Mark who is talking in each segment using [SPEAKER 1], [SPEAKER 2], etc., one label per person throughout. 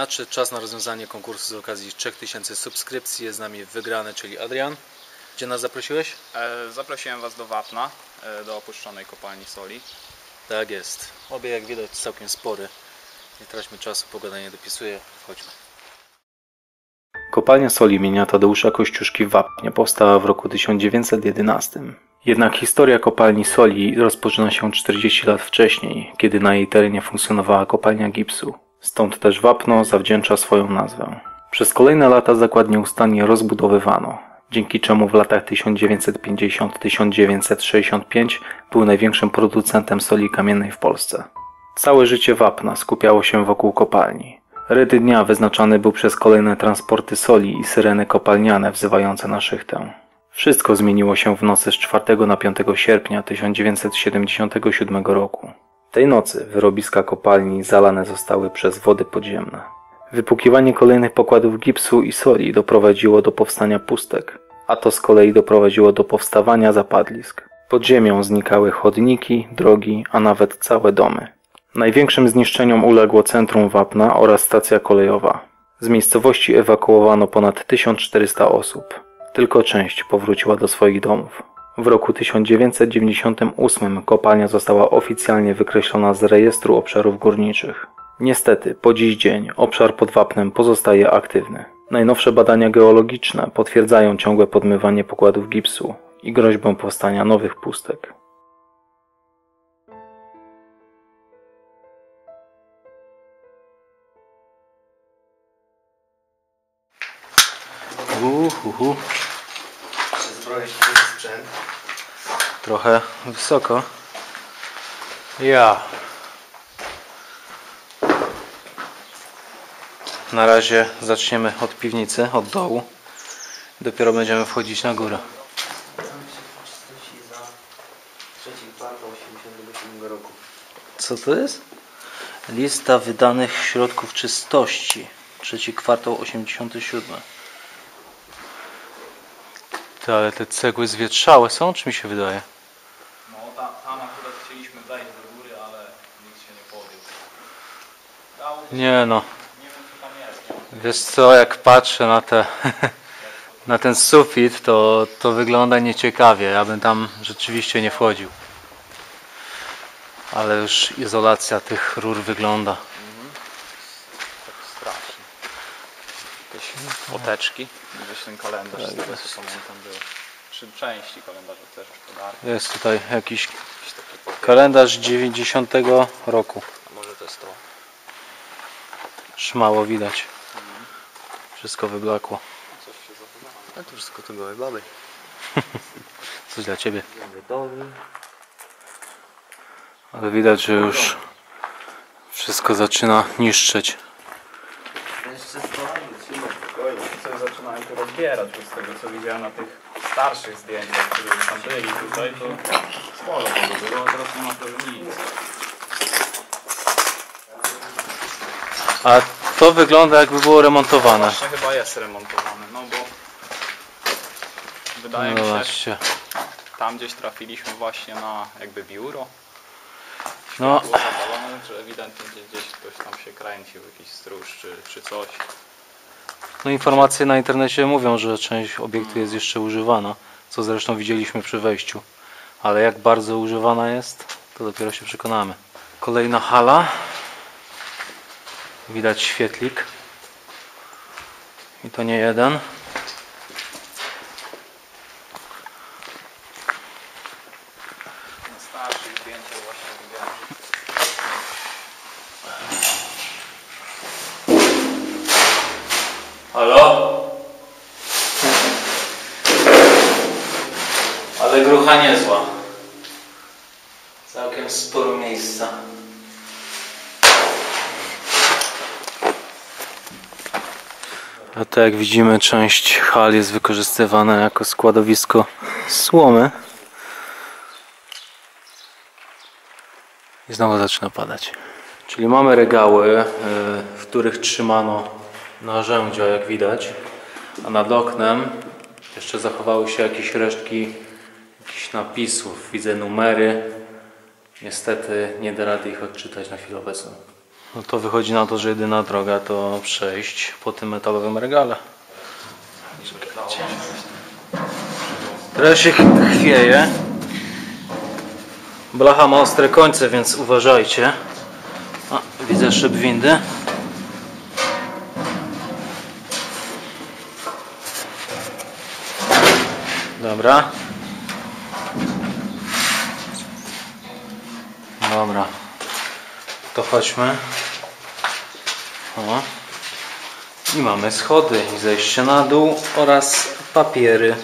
[SPEAKER 1] Nadszedł czas na rozwiązanie konkursu z okazji 3000 subskrypcji. Jest z nami wygrany, czyli Adrian. Gdzie nas zaprosiłeś?
[SPEAKER 2] E, Zaprosiłem Was do Wapna, e, do opuszczonej kopalni soli.
[SPEAKER 1] Tak jest. Obie jak widać całkiem spory. Nie traćmy czasu, pogoda nie dopisuje. Chodźmy. Kopalnia soli imienia Tadeusza Kościuszki w Wapnie powstała w roku 1911. Jednak historia kopalni soli rozpoczyna się 40 lat wcześniej, kiedy na jej terenie funkcjonowała kopalnia gipsu. Stąd też wapno zawdzięcza swoją nazwę. Przez kolejne lata zakład nieustannie rozbudowywano, dzięki czemu w latach 1950-1965 był największym producentem soli kamiennej w Polsce. Całe życie wapna skupiało się wokół kopalni. Rydy dnia wyznaczany był przez kolejne transporty soli i syreny kopalniane wzywające na szychtę. Wszystko zmieniło się w nocy z 4 na 5 sierpnia 1977 roku. Tej nocy wyrobiska kopalni zalane zostały przez wody podziemne. Wypukiwanie kolejnych pokładów gipsu i soli doprowadziło do powstania pustek, a to z kolei doprowadziło do powstawania zapadlisk. Pod ziemią znikały chodniki, drogi, a nawet całe domy. Największym zniszczeniom uległo centrum Wapna oraz stacja kolejowa. Z miejscowości ewakuowano ponad 1400 osób. Tylko część powróciła do swoich domów. W roku 1998 kopalnia została oficjalnie wykreślona z rejestru obszarów górniczych. Niestety, po dziś dzień obszar pod Wapnem pozostaje aktywny. Najnowsze badania geologiczne potwierdzają ciągłe podmywanie pokładów gipsu i groźbę powstania nowych pustek. Uhuhu.
[SPEAKER 3] Zbroić.
[SPEAKER 1] Trochę wysoko. Ja. Na razie zaczniemy od piwnicy, od dołu. Dopiero będziemy wchodzić na górę.
[SPEAKER 3] Tam się poczystości za trzeci kwartał 87 roku.
[SPEAKER 1] Co to jest? Lista wydanych środków czystości. Trzeci kwartał 87. Ty, ale te cegły zwietrzałe są, czy mi się wydaje?
[SPEAKER 2] No tam, tam akurat chcieliśmy wejść do góry, ale nikt się nie podjął. Dało się,
[SPEAKER 1] Nie no.
[SPEAKER 2] nie wiem co tam jest. Nie?
[SPEAKER 1] Wiesz co, jak patrzę na te na ten sufit, to, to wygląda nieciekawie. Ja bym tam rzeczywiście nie wchodził. Ale już izolacja tych rur wygląda.
[SPEAKER 2] Tak strasznie. Jakieś foteczki, gdzieś ten kalendarz, z tego co pamiętam był. Trzy części kalendarza też gospodarki.
[SPEAKER 1] Jest tutaj jakiś kalendarz 90 roku.
[SPEAKER 2] A może to jest to?
[SPEAKER 1] Już mało widać. Wszystko wyblakło.
[SPEAKER 2] Coś się zachowało.
[SPEAKER 3] A to wszystko to gołe baby.
[SPEAKER 1] Coś dla ciebie. Ale widać, że już wszystko zaczyna niszczeć.
[SPEAKER 2] To rozbierać, bo z tego co widziałem na tych starszych zdjęciach, które już tam byli tutaj, to sporo tego było, a teraz nie ma prawie nic.
[SPEAKER 1] A to wygląda jakby było remontowane.
[SPEAKER 2] Właśnie chyba jest remontowane, no bo wydaje
[SPEAKER 1] No
[SPEAKER 2] mi się, tam gdzieś trafiliśmy właśnie na jakby biuro.
[SPEAKER 1] No.
[SPEAKER 2] Było zapalone, że ewidentnie gdzieś, gdzieś ktoś tam się kręcił, jakiś stróż czy, czy coś.
[SPEAKER 1] No informacje na internecie mówią, że część obiektu jest jeszcze używana, co zresztą widzieliśmy przy wejściu. Ale jak bardzo używana jest, to dopiero się przekonamy. Kolejna hala. Widać świetlik. I to nie jeden.
[SPEAKER 2] Na starszych zdjęciach właśnie widziałem.
[SPEAKER 1] Halo? Ale grucha niezła. Całkiem sporo miejsca. A to jak widzimy część hal jest wykorzystywana jako składowisko słomy. I znowu zaczyna padać. Czyli mamy regały, y, w których trzymano narzędzia, jak widać, a nad oknem jeszcze zachowały się jakieś resztki jakichś napisów. Widzę numery. Niestety nie da rady ich odczytać na chwilę obecną. No to wychodzi na to, że jedyna droga to przejść po tym metalowym regale. Teraz się ch- chwieje. Blacha ma ostre końce, więc uważajcie. A, widzę szyb windy. Dobra. Dobra. To chodźmy. O. I mamy schody i zejście na dół oraz papiery.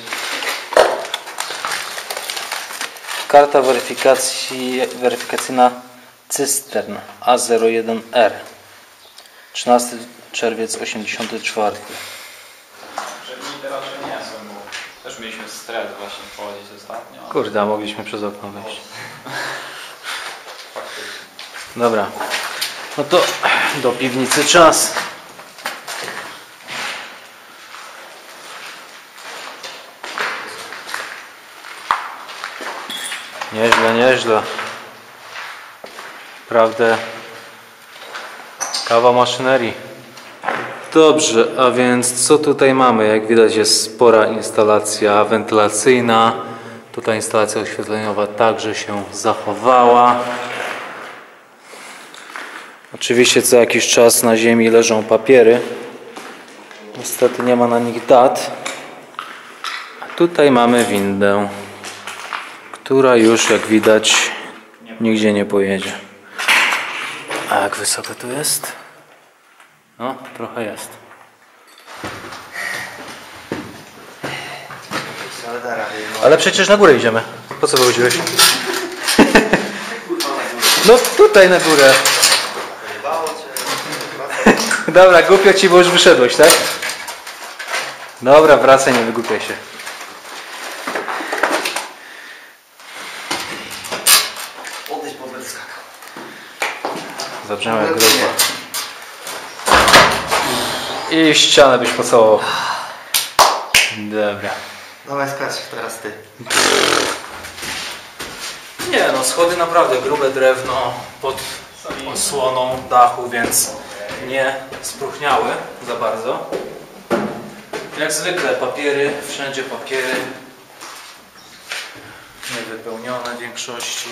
[SPEAKER 1] Karta weryfikacji, weryfikacyjna cystern A01R 13 czerwiec 84
[SPEAKER 2] Że mi te raczej nie są, bo też mieliśmy stres właśnie pochodzić ostatnio.
[SPEAKER 1] Kurde, a mogliśmy przez okno wejść.
[SPEAKER 2] Faktycznie.
[SPEAKER 1] Dobra. No to do piwnicy czas. Nieźle, nieźle. Prawdę. Kawa maszynerii. Dobrze, a więc co tutaj mamy? Jak widać jest spora instalacja wentylacyjna. Tutaj instalacja oświetleniowa także się zachowała. Oczywiście co jakiś czas na ziemi leżą papiery. Niestety nie ma na nich dat. A tutaj mamy windę, która już jak widać nigdzie nie pojedzie. A jak wysoko tu jest? No, trochę jest. Ale przecież na górę idziemy. Po co wychodziłeś? No tutaj na górę. Dobra, głupio ci, bo już wyszedłeś, tak? Dobra, wracaj, nie wygłupiaj się.
[SPEAKER 3] Odejdź, bo będę skakał.
[SPEAKER 1] Groźba. I ścianę byś pocałował. Dobra.
[SPEAKER 3] Dawaj skacz teraz ty.
[SPEAKER 1] Nie no, schody naprawdę grube drewno pod osłoną dachu, więc nie spróchniały za bardzo. Jak zwykle papiery, wszędzie papiery. Niewypełnione w większości.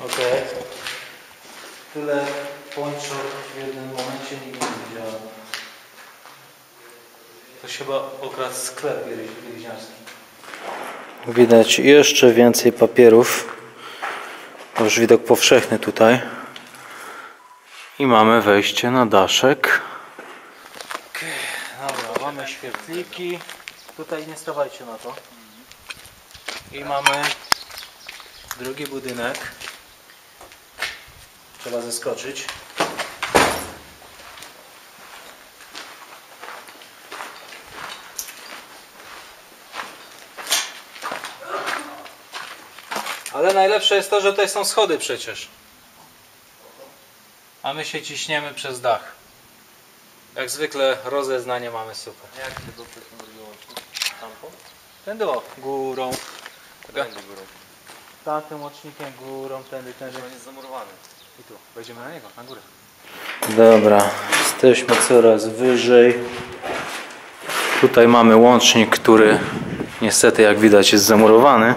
[SPEAKER 1] Ok. Tyle pończok w jednym momencie nigdy nie widziałem. To chyba okradł sklep wieliźniarski. Widać jeszcze więcej papierów. To już widok powszechny tutaj. I mamy wejście na daszek. Dobra, mamy świetliki. Tutaj nie stawajcie na to. I mamy drugi budynek. Trzeba zeskoczyć. Ale najlepsze jest to, że tutaj są schody przecież. A my się ciśniemy przez dach. Jak zwykle rozeznanie mamy super.
[SPEAKER 3] Jak się do? Tampon?
[SPEAKER 1] Tędy o, górą.
[SPEAKER 3] Będzie górą.
[SPEAKER 1] Tamtym łącznikiem górą, tędy, tędy.
[SPEAKER 3] On jest zamurowany.
[SPEAKER 1] I tu, wejdziemy na niego, na górę. Dobra, jesteśmy coraz wyżej. Tutaj mamy łącznik, który niestety jak widać jest zamurowany,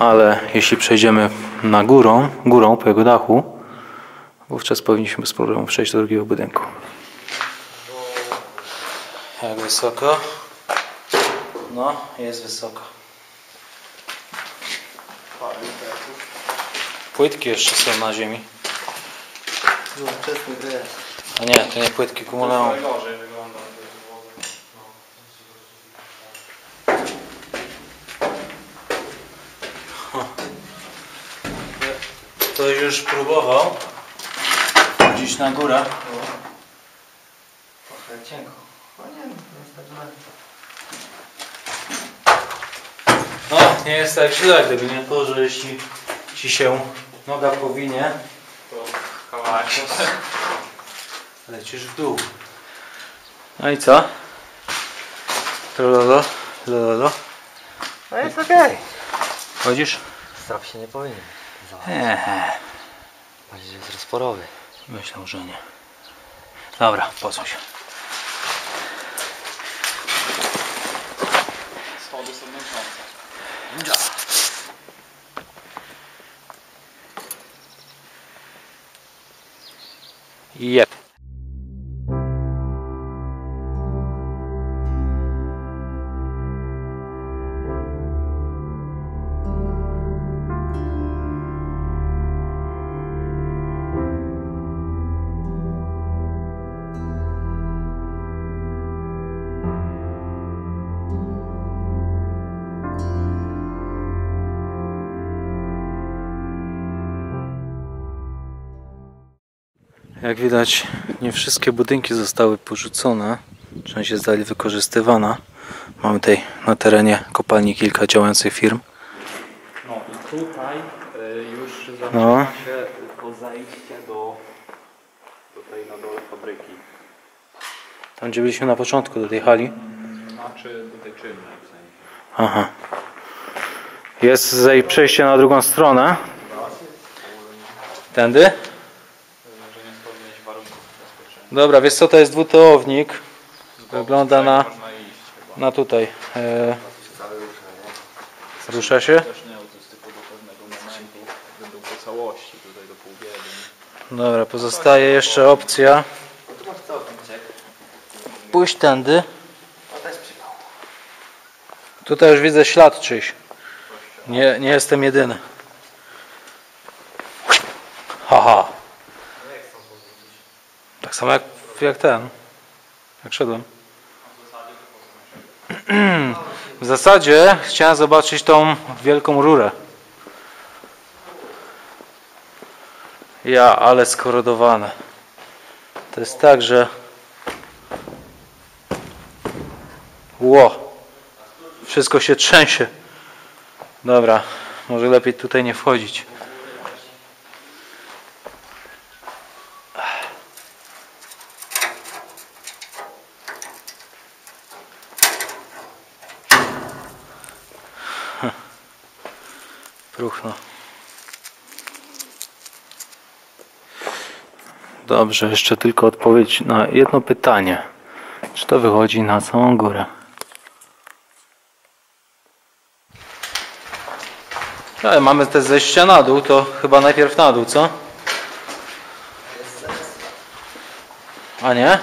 [SPEAKER 1] ale jeśli przejdziemy na górą, górą po jego dachu, wówczas powinniśmy bez problemu przejść do drugiego budynku. Jak wysoko? No, jest wysoko. Płytki jeszcze są na ziemi.
[SPEAKER 3] Grę.
[SPEAKER 1] A nie, to nie płytki kumulają.
[SPEAKER 2] Najgorzej wygląda.
[SPEAKER 1] Ktoś już próbował chodzić na górę.
[SPEAKER 3] Trochę cienko. No nie, no jest tak źle.
[SPEAKER 1] No, nie jest tak źle, gdyby nie to, że jeśli ci się noga powinie,
[SPEAKER 2] To kawałek.
[SPEAKER 1] lecisz w dół. No i co? Trololo, lololo.
[SPEAKER 3] No jest okej.
[SPEAKER 1] Chodzisz?
[SPEAKER 3] Strap się nie powinien.
[SPEAKER 1] Eee,
[SPEAKER 3] Jest rozporowy.
[SPEAKER 1] myślę, że nie. Dobra, posuń się.
[SPEAKER 2] Schody są męczące.
[SPEAKER 1] Jep. Jak widać, nie wszystkie budynki zostały porzucone. Część jest dalej wykorzystywana. Mamy tutaj na terenie kopalni kilka działających firm.
[SPEAKER 2] No i tutaj y, już zaczyna
[SPEAKER 1] No.
[SPEAKER 2] się to zajście do tutaj na dole fabryki.
[SPEAKER 1] Tam gdzie byliśmy na początku do tej hali.
[SPEAKER 2] Znaczy do tej czynnej w sensie.
[SPEAKER 1] Aha. Jest tutaj przejście na drugą stronę. Tędy?
[SPEAKER 2] Że nie spełniać warunków bezpieczeństwa.
[SPEAKER 1] Dobra, wiesz co, to jest dwuteownik. Wygląda na, na tutaj. E, rusza się? Dobra, pozostaje jeszcze opcja. Pójść tędy. Tutaj już widzę ślad czyjś. Nie, nie jestem jedyny. Haha. Tak samo jak, jak ten. Jak szedłem. W zasadzie chciałem zobaczyć tą wielką rurę. Ja, ale skorodowane. To jest tak, że... Ło. Wszystko się trzęsie. Dobra, może lepiej tutaj nie wchodzić. Próchno. Dobrze, jeszcze tylko odpowiedź na jedno pytanie. Czy to wychodzi na całą górę? Ale mamy te zejścia na dół, to chyba najpierw na dół, co? A nie?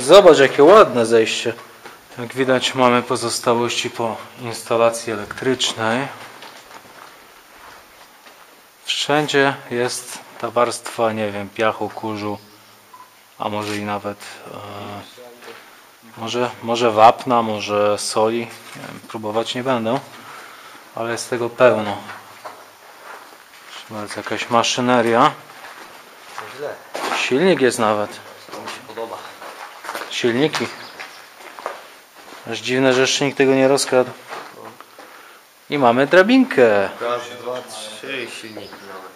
[SPEAKER 1] Zobacz jakie ładne zejście. Jak widać mamy pozostałości po instalacji elektrycznej. Wszędzie jest ta warstwa, nie wiem, piachu, kurzu, a może i nawet e, może, może wapna, może soli. Nie wiem, próbować nie będę ale jest tego pełno. Proszę bardzo, jakaś maszyneria. Silnik jest nawet.
[SPEAKER 3] To.
[SPEAKER 1] Silniki. Aż dziwne, że jeszcze nikt tego nie rozkradł. I mamy drabinkę.
[SPEAKER 3] Raz, dwa, trzy silniki mamy.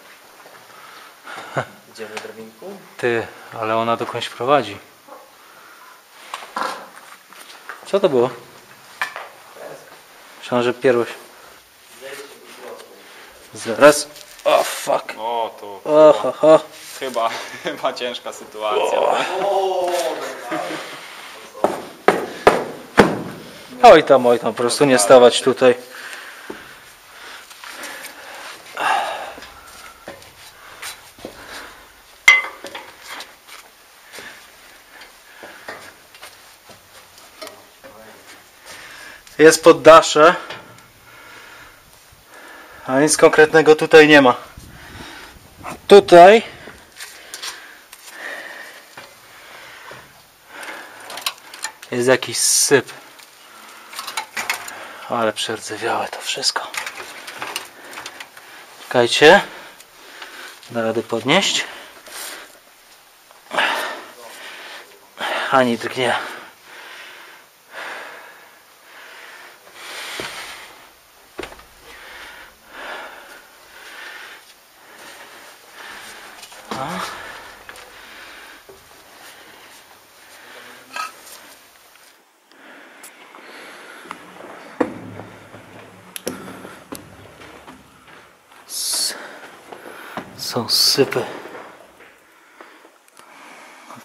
[SPEAKER 3] Idziemy drabinku?
[SPEAKER 1] Ty, ale ona dokądś prowadzi. Co to było? Myślałem, że pierłeś. Zaraz. O, fuck.
[SPEAKER 2] O, to
[SPEAKER 1] O, ho, ho.
[SPEAKER 2] chyba, chyba ciężka sytuacja.
[SPEAKER 1] Oj tam, oj tam, po prostu nie stawać tutaj. Jest poddasze, a nic konkretnego tutaj nie ma. Tutaj jest jakiś syp. Ale przerdzewiałe to wszystko. Czekajcie. Da radę podnieść. Ani drgnie. Są sypy.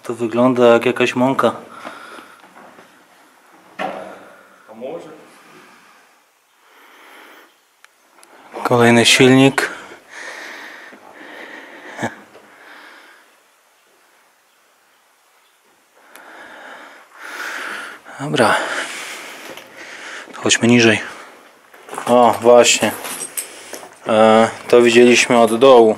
[SPEAKER 1] To wygląda jak jakaś mąka.
[SPEAKER 2] A może?
[SPEAKER 1] Kolejny silnik. Dobra. Chodźmy niżej. O, właśnie. E, to widzieliśmy od dołu.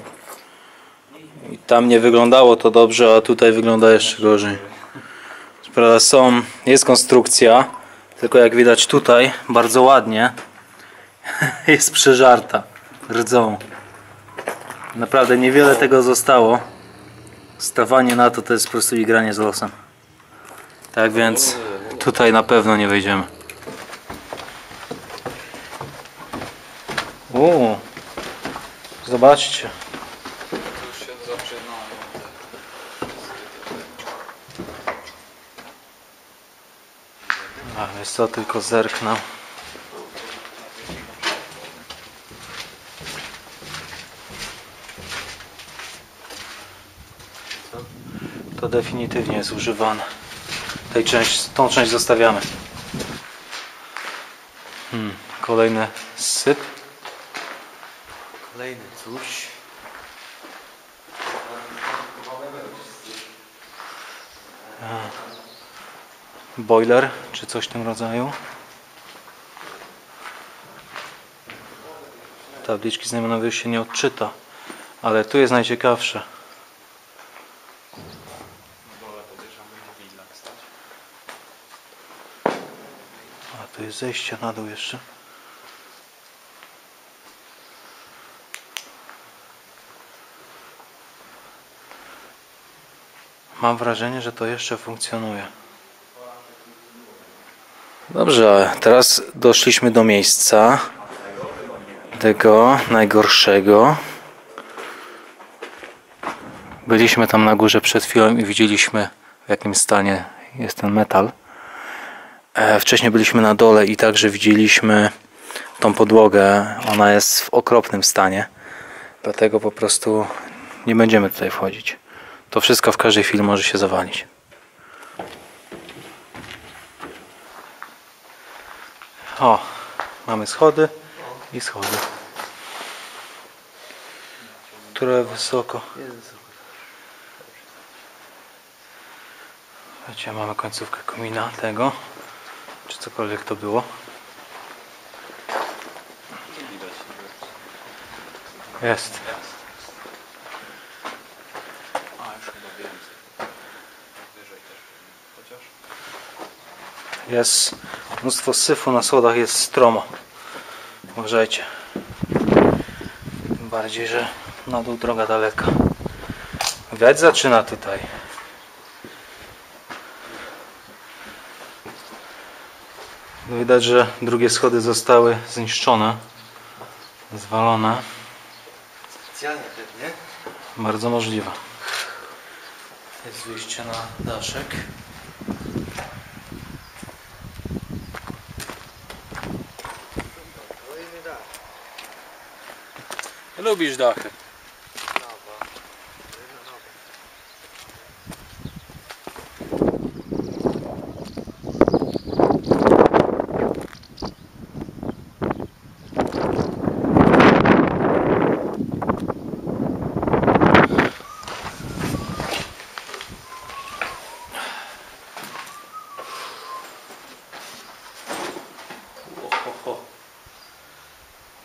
[SPEAKER 1] I tam nie wyglądało to dobrze, a tutaj wygląda jeszcze gorzej. Prawda, są, jest konstrukcja, tylko jak widać tutaj, bardzo ładnie, jest przeżarta rdzą. Naprawdę niewiele tego zostało. Stawanie na to to jest po prostu igranie z losem. Tak więc tutaj na pewno nie wejdziemy. Uuu, zobaczcie.
[SPEAKER 2] Już się zaczynają te...
[SPEAKER 1] A wiesz co, tylko zerknę. To definitywnie jest używane. Tej część, tą część zostawiamy. Hmm, kolejny syp.
[SPEAKER 3] Kolejny coś.
[SPEAKER 1] Boiler, czy coś w tym rodzaju. Tabliczki znajomych się nie odczyta, ale tu jest najciekawsze. A tu jest zejście na dół jeszcze. Mam wrażenie, że to jeszcze funkcjonuje. Dobrze, teraz doszliśmy do miejsca tego najgorszego. Byliśmy tam na górze przed chwilą i widzieliśmy w jakim stanie jest ten metal. E, Wcześniej byliśmy na dole i także widzieliśmy tą podłogę. Ona jest w okropnym stanie. Dlatego po prostu nie będziemy tutaj wchodzić. To wszystko w każdej chwili może się zawalić. O, mamy schody i schody. Które wysoko. Słuchajcie, mamy końcówkę komina tego, czy cokolwiek to było. Jest. Jest mnóstwo syfu na schodach, jest stromo. Uważajcie. Tym bardziej, że na dół droga daleka. Wiać zaczyna tutaj. Widać, że drugie schody zostały zniszczone, zwalone.
[SPEAKER 3] Specjalnie pewnie.
[SPEAKER 1] Bardzo możliwe. Jest wyjście na daszek. En
[SPEAKER 3] lobby is dagen.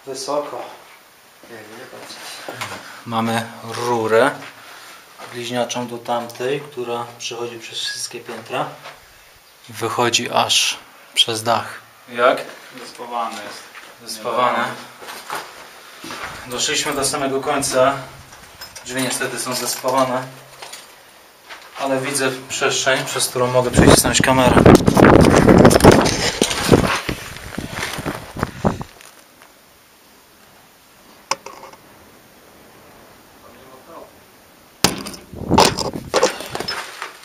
[SPEAKER 1] Wysoko. Mamy rurę bliźniaczą do tamtej, która przechodzi przez wszystkie piętra. Wychodzi aż przez dach. Jak?
[SPEAKER 2] Wyspowane jest.
[SPEAKER 1] Zespawane. Doszliśmy do samego końca. Drzwi niestety są zespawane. Ale widzę przestrzeń, przez którą mogę przecisnąć kamerę.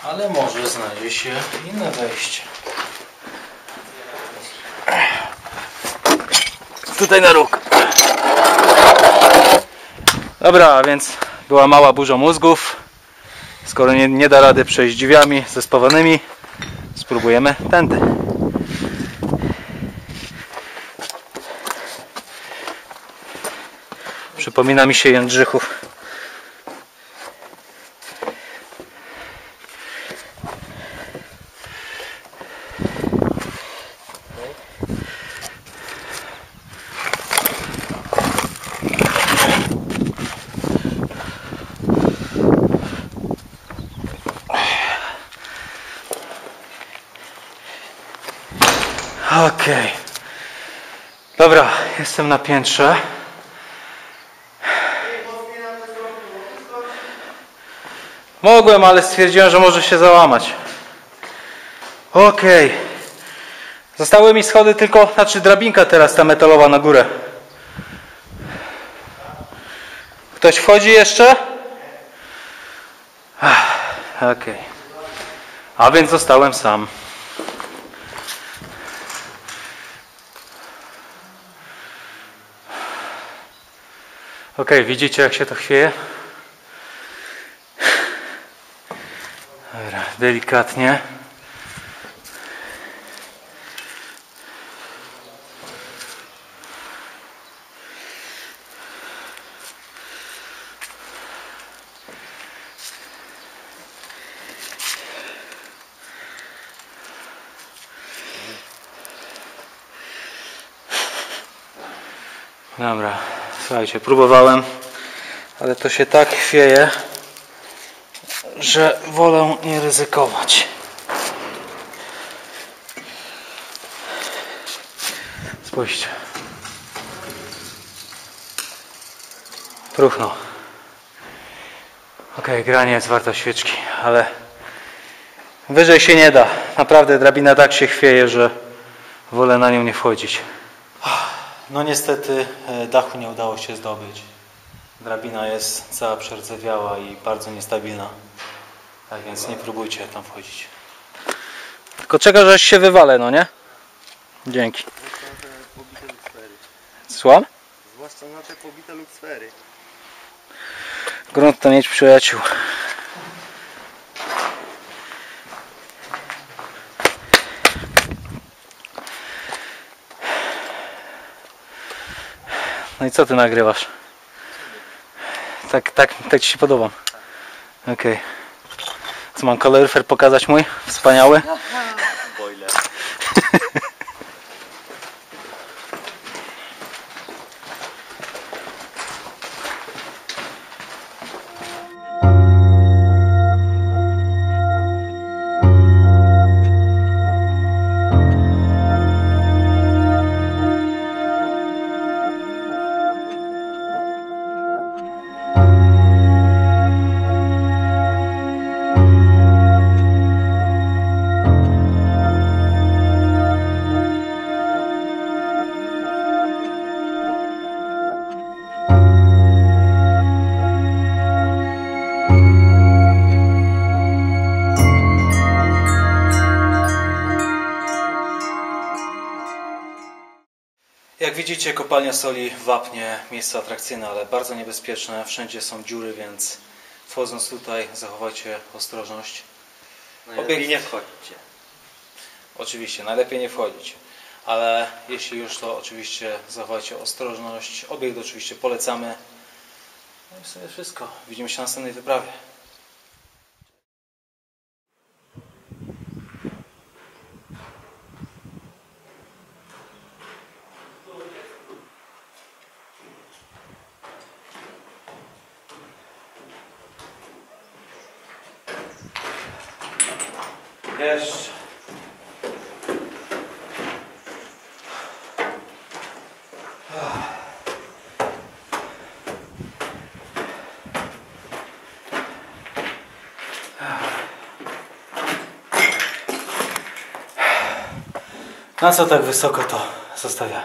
[SPEAKER 1] Ale może znajdzie się inne wejście. Tutaj na róg. Dobra, więc była mała burza mózgów. Skoro nie, nie da rady przejść drzwiami zespawanymi, spróbujemy tędy. Przypomina mi się Jędrzychów. Okej. Dobra, jestem na piętrze. Mogłem, ale stwierdziłem, że może się załamać. Okej. Zostały mi schody tylko, znaczy drabinka teraz ta metalowa na górę. Ktoś wchodzi jeszcze? Okej. A więc zostałem sam. Okej, widzicie jak się to chwieje? Dobra, delikatnie. Dobra, słuchajcie, próbowałem, ale to się tak chwieje, że wolę nie ryzykować. Spójrzcie. Próchno. Okej, granie jest warta świeczki, ale wyżej się nie da. Naprawdę drabina tak się chwieje, że wolę na nią nie wchodzić. No niestety e, dachu nie udało się zdobyć. Drabina jest cała przerdzewiała i bardzo niestabilna. Tak więc nie próbujcie tam wchodzić. Tylko czeka, że się wywalę, no nie? Dzięki.
[SPEAKER 3] Pobite luksfery.
[SPEAKER 1] Słucham?
[SPEAKER 3] Zwłaszcza na te pobite luksfery.
[SPEAKER 1] Grunt to mieć przyjaciół. No i co ty nagrywasz? Tak, tak, tak ci się podobam. Okej. Co mam kaloryfer pokazać mój? Wspaniały. Widzicie, kopalnia soli Wapnie, miejsce atrakcyjne, ale bardzo niebezpieczne. Wszędzie są dziury, więc wchodząc tutaj zachowajcie ostrożność.
[SPEAKER 3] Najlepiej
[SPEAKER 1] Obiekt-
[SPEAKER 3] nie wchodźcie.
[SPEAKER 1] Oczywiście, najlepiej nie wchodzić, ale jeśli już, to oczywiście zachowajcie ostrożność. Obiekt oczywiście polecamy. No i w sumie wszystko. Widzimy się na następnej wyprawie. Jeszcze. Na co tak wysoko to zostawiam?